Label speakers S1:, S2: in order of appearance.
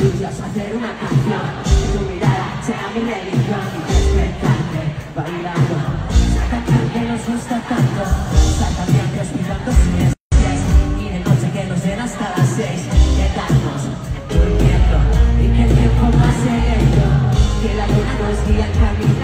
S1: a hacer una canción. Que Tu mirada sea mi religión. Y despertarte bailando Esa canción que nos gusta tanto. Salta bien respirando sin estrés Y de noche que nos den hasta las seis. Quedarnos durmiendo Y que el tiempo pase lento Que la luna nos guía al caminar.